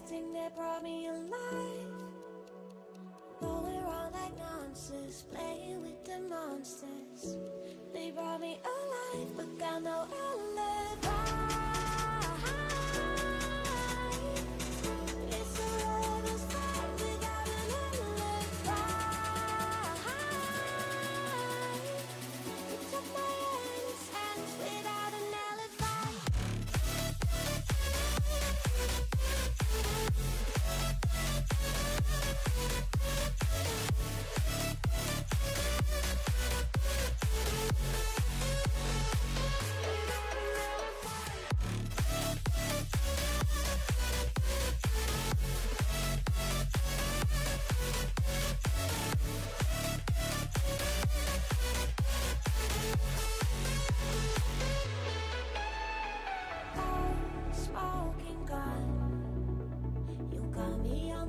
everything that brought me alive. Now we're all like monsters, playing with the monsters. They brought me alive, but got no outlet.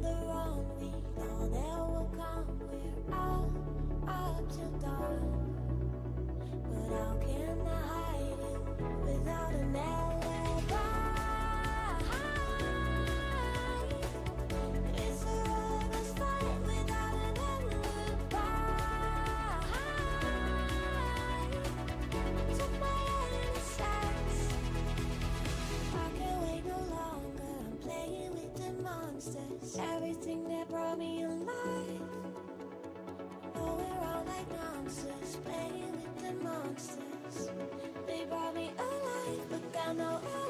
The on we on and will come. We're up, up till dawn. chances, playing with the monsters. They brought me alive, but got no.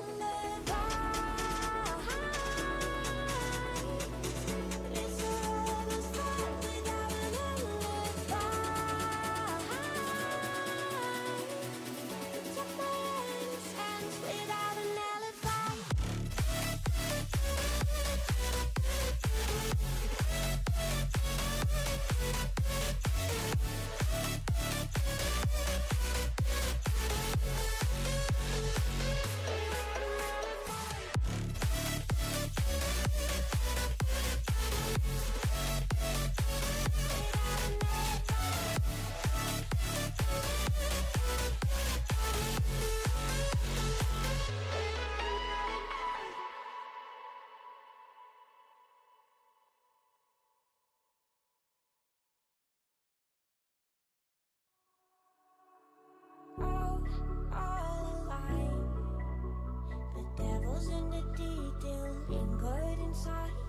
inside.